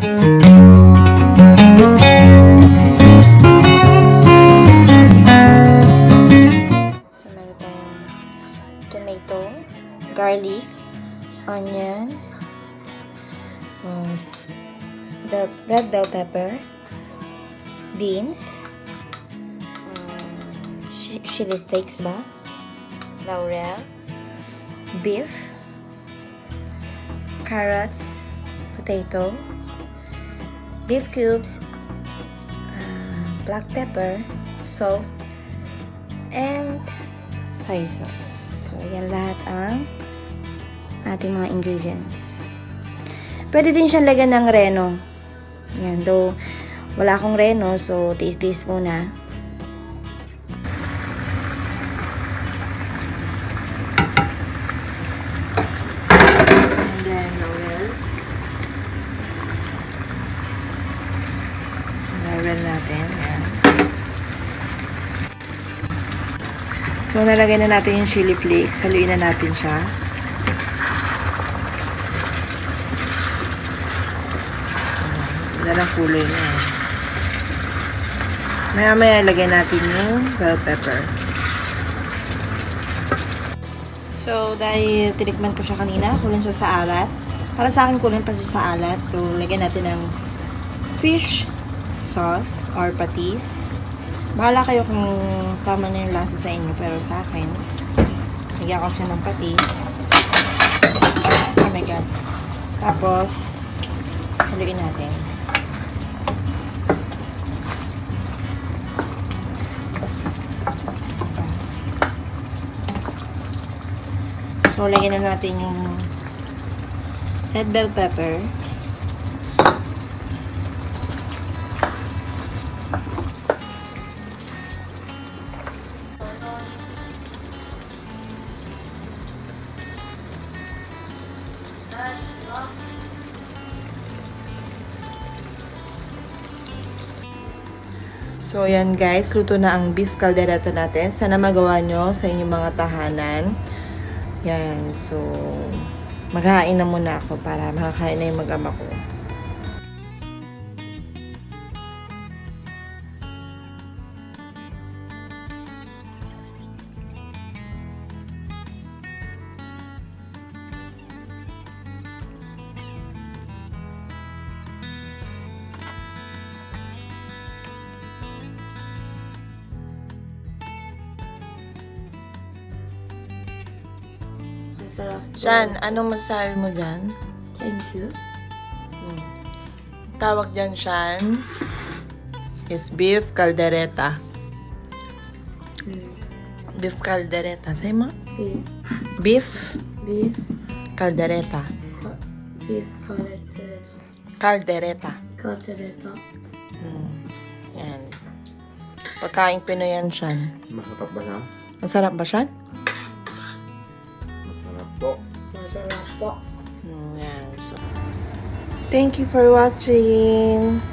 So, meron tayong tomato, garlic, onion, um, the red bell pepper, beans, um, chi- chili flakes ba? Laurel, beef, carrots, potato, beef cubes, uh, black pepper, salt, and soy sauce. So, yan lahat ang ating mga ingredients. Pwede din siyang lagyan ng reno. Yan, though wala akong reno, so tiis-tiis muna. Laurel natin, yan. So, nalagay na natin yung chili flakes. Haluin na natin siya. Ganda ng kulay niya. Maya-maya lagay natin yung bell pepper. So, dahil tinikman ko siya kanina, kulang siya sa alat. Para sa akin, kulang pa siya sa alat. So, lagyan natin ng fish sauce or patis. Bahala kayo kung tama na yung lasa sa inyo. Pero sa akin, lagyan ko siya ng patis. Oh my God. Tapos, haluin natin. So, lagyan na natin yung red bell pepper. So, yan guys. Luto na ang beef caldereta natin. Sana magawa nyo sa inyong mga tahanan. Yan. So, maghahain na muna ako para makakain na yung mag-ama ko. Sarap. Shan, anong masasabi mo dyan? Thank you. Tawag dyan, Shan, is beef caldereta. Beef caldereta. Say mo? Beef. Beef Beef. caldereta. Beef. Caldereta. Caldereta. Caldereta. Hmm. Yan. Pagkain Pinoy yan, Shan. Masarap ba siya? Masarap ba, Shan? Po. Masarap po. Hmm, yan. So, thank you for watching.